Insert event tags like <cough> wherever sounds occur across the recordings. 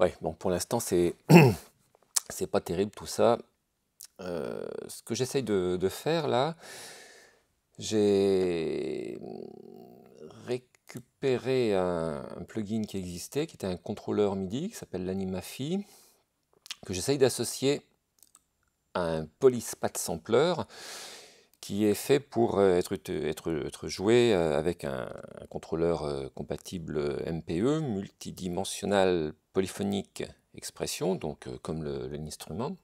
Ouais, bon, pour l'instant, c'est <clears throat> c'est pas terrible tout ça. Euh, ce que j'essaye de, faire là, j'ai récupéré un, un, plugin qui existait, qui était un contrôleur MIDI, qui s'appelle l'Animafi, que j'essaye d'associer à un Polyspat Sampler, qui est fait pour euh, être, être, joué euh, avec un, contrôleur euh, compatible MPE, multidimensional polyphonique expression, donc comme l'instrument.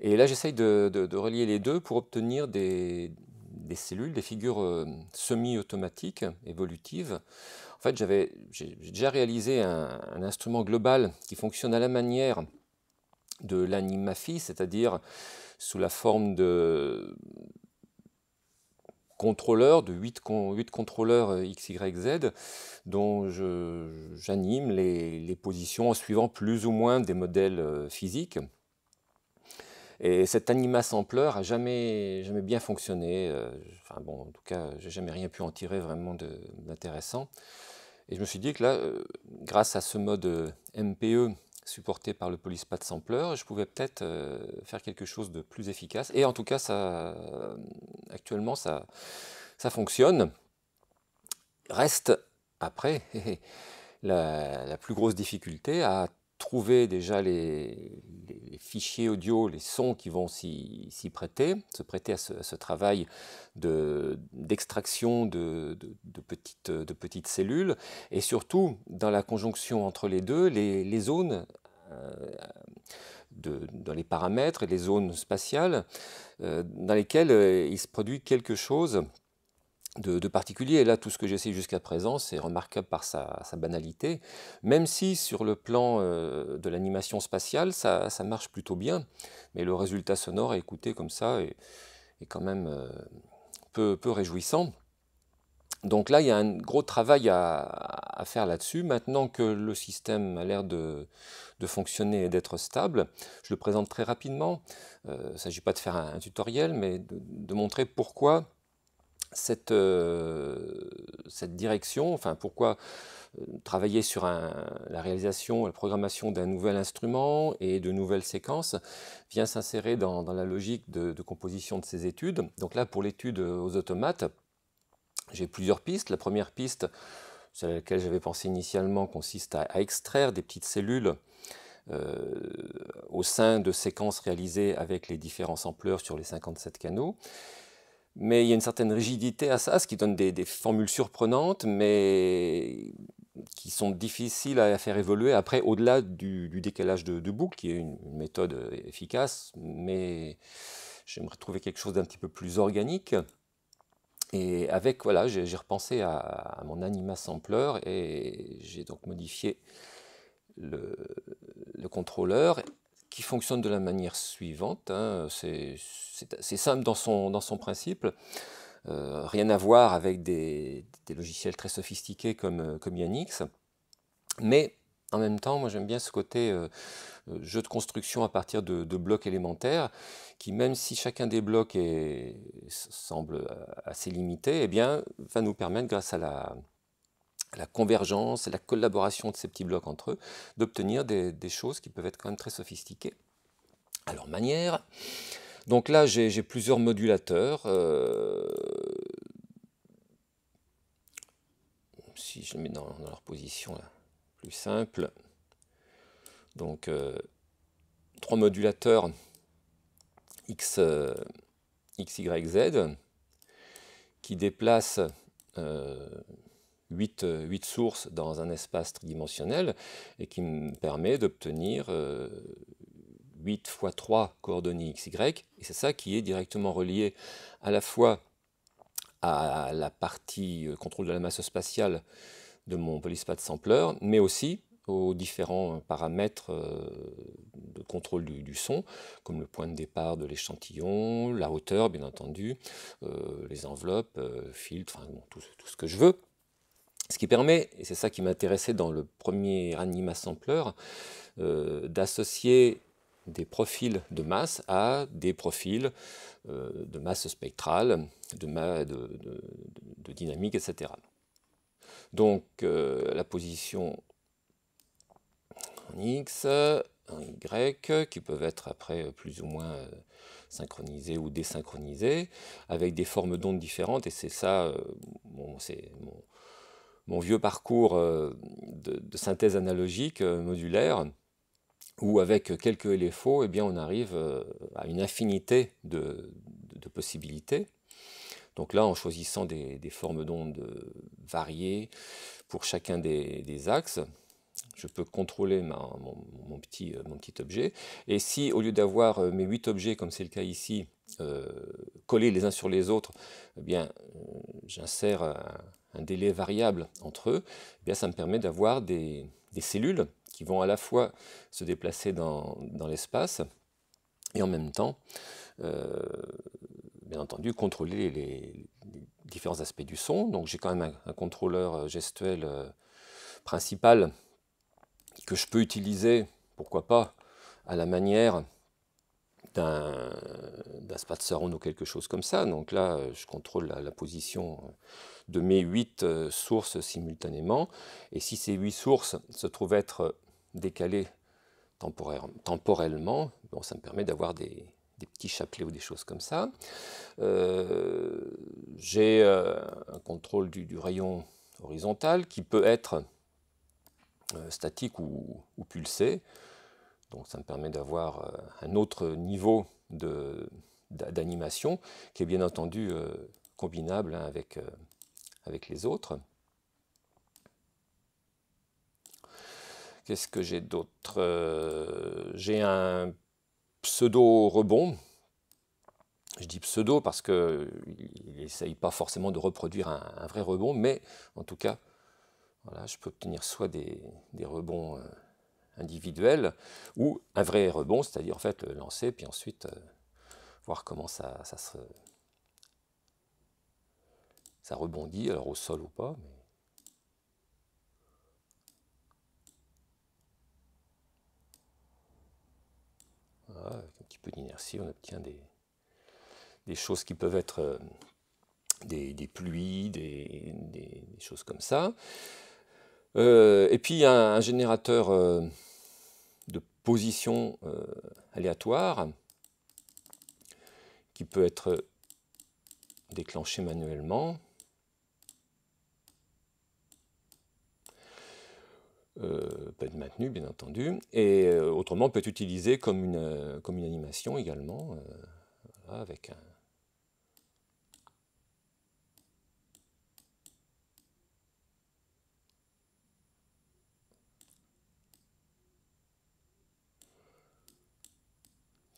Et là, j'essaye de, relier les deux pour obtenir des, cellules, des figures semi-automatiques, évolutives. En fait, j'ai déjà réalisé un, instrument global qui fonctionne à la manière de l'animafi, c'est-à-dire sous la forme de contrôleurs, de 8, contrôleurs euh, XYZ, dont j'anime les, positions en suivant plus ou moins des modèles euh, physiques. Et cet anima sampler a jamais, jamais bien fonctionné. Euh, enfin bon, en tout cas, j'ai jamais rien pu en tirer vraiment d'intéressant. Et je me suis dit que là, grâce à ce mode MPE supporté par le Polyspat Sampler, je pouvais peut-être euh, faire quelque chose de plus efficace. Et en tout cas, ça, actuellement, ça, ça fonctionne. Reste après <laughs> la, plus grosse difficulté à trouver déjà les, fichiers audio, les sons qui vont s'y prêter, se prêter à ce, travail d'extraction de, de, petites, de, petites, cellules, et surtout dans la conjonction entre les deux, les, les zones euh, dans les paramètres et les zones spatiales euh, dans lesquelles euh, il se produit quelque chose de, particulier. Et là, tout ce que j'ai essayé jusqu'à présent, c'est remarquable par sa, banalité, même si sur le plan de l'animation spatiale, ça, marche plutôt bien. Mais le résultat sonore à écouter comme ça est, quand même peu, peu réjouissant. Donc là, il y a un gros travail à, faire là-dessus. Maintenant que le système a l'air de, fonctionner et d'être stable, je le présente très rapidement. Euh, il ne s'agit pas de faire un, tutoriel, mais de, montrer pourquoi cette, euh, cette, direction, enfin pourquoi euh, travailler sur la réalisation, la programmation d'un nouvel instrument et de nouvelles séquences vient s'insérer dans, la logique de, de composition de ces études. Donc là, pour l'étude aux automates, j'ai plusieurs pistes. La première piste, celle à laquelle j'avais pensé initialement, consiste à, extraire des petites cellules euh, au sein de séquences réalisées avec les différents sampleurs sur les 57 canaux. Mais il y a une certaine rigidité à ça, ce qui donne des, formules surprenantes, mais qui sont difficiles à faire évoluer après au-delà du, décalage de, boucle, qui est une, méthode efficace, mais j'aimerais trouver quelque chose d'un petit peu plus organique. Et avec, voilà, j'ai repensé à, mon Anima Sampler et j'ai donc modifié le, contrôleur qui fonctionne de la manière suivante. Hein. C'est simple dans son, dans son principe. Euh, rien à voir avec des, logiciels très sophistiqués comme, comme Yanix. Mais en même temps, moi j'aime bien ce côté euh, euh, jeu de construction à partir de, blocs élémentaires, qui même si chacun des blocs semble euh, assez limité, eh bien, va nous permettre, grâce à la, convergence et la collaboration de ces petits blocs entre eux, d'obtenir des, choses qui peuvent être quand même très sophistiquées. Alors, manière. Donc là, j'ai plusieurs modulateurs. si je les mets dans, leur position là simple. Donc, euh, trois modulateurs X, euh, XYZ qui déplacent 8, euh, sources dans un espace tridimensionnel et qui me permet d'obtenir 8 fois 3 coordonnées XY. Et c'est ça qui est directement relié à la fois à la partie contrôle de la masse spatiale de mon polyspat sampler, mais aussi aux différents paramètres euh, de contrôle du, son, comme le point de départ de l'échantillon, la hauteur bien entendu, euh, les enveloppes, euh, filtres, tout, ce que je veux. Ce qui permet, et c'est ça qui m'intéressait dans le premier Anima Sampler, d'associer des profils de masse à des profils de masse spectrale, de, dynamique, etc. Donc euh, la position en X, en Y, qui peuvent être après plus ou moins synchronisés ou désynchronisés, avec des formes d'ondes différentes, et c'est ça, c'est mon, vieux parcours de, synthèse analogique modulaire, où avec quelques LFO, eh bien, on arrive à une infinité de possibilités. Donc là, en choisissant des, formes d'ondes variées pour chacun des, axes, je peux contrôler mon, petit, mon, objet. Et si, au lieu d'avoir euh, mes huit objets, comme c'est le cas ici, euh, collés les uns sur les autres, eh bien, euh, j'insère un, délai variable entre eux, eh bien, ça me permet d'avoir des, cellules qui vont à la fois se déplacer dans, l'espace et en même temps bien entendu, contrôler les, différents aspects du son. Donc j'ai quand même un, contrôleur euh, gestuel euh, principal que je peux utiliser, pourquoi pas, à la manière d'un spatzer ou quelque chose comme ça. Donc là, euh, je contrôle la, position de mes huit sources simultanément. Et si ces huit sources se trouvent être décalées temporellement, bon, ça me permet d'avoir des, petits chapelets ou des choses comme ça. Euh, j'ai euh, un contrôle du, rayon horizontal qui peut être euh, statique ou, pulsé. Donc ça me permet d'avoir un autre niveau d'animation qui est bien entendu combinable hein, avec, avec les autres. Qu'est-ce que j'ai d'autre J'ai un pseudo-rebond. Je dis pseudo parce qu'il n'essaye pas forcément de reproduire un, vrai rebond, mais en tout cas, voilà, je peux obtenir soit des, rebonds individuels ou un vrai rebond, c'est-à-dire en fait le lancer, puis ensuite euh, voir comment ça, ça, se, rebondit, alors au sol ou pas. Mais... avec un petit peu d'inertie, on obtient des, choses qui peuvent être euh, des, pluies, des, choses comme ça. Euh, et puis il y a un, générateur euh, de position aléatoire qui peut être déclenché manuellement. euh, peut être maintenu bien entendu, et euh, autrement peut être utilisé comme une, euh, comme une animation également, euh, avec un,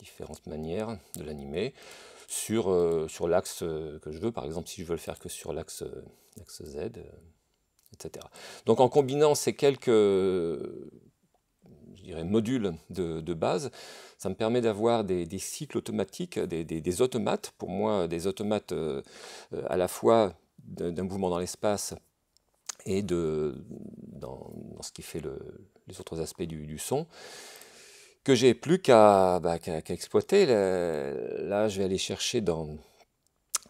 différentes manières de l'animer. Sur, sur l'axe que je veux. Par exemple, si je veux le faire que sur l'axe Z, donc en combinant ces quelques modules de, base, ça me permet d'avoir des, cycles automatiques, des, automates, pour moi des automates euh, à la fois d'un mouvement dans l'espace et de, dans, ce qui fait les autres aspects du, son, que j'ai plus qu'à bah, exploiter. Là, je vais aller chercher dans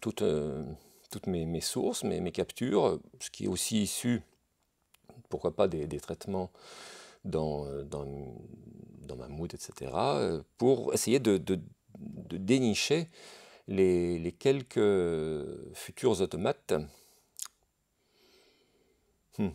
toute... Euh, toutes mes, sources, mes, captures, ce qui est aussi issu, pourquoi pas, des, traitements dans, dans, dans mood, etc., pour essayer de, dénicher les, quelques futurs automates. Hmm.